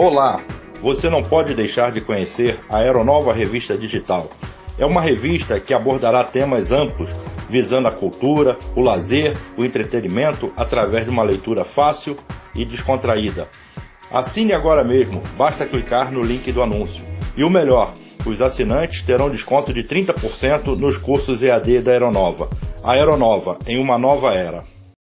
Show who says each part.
Speaker 1: Olá! Você não pode deixar de conhecer a Aeronova Revista Digital. É uma revista que abordará temas amplos, visando a cultura, o lazer, o entretenimento através de uma leitura fácil e descontraída. Assine agora mesmo, basta clicar no link do anúncio. E o melhor, os assinantes terão desconto de 30% nos cursos EAD da Aeronova. A Aeronova, em uma nova era.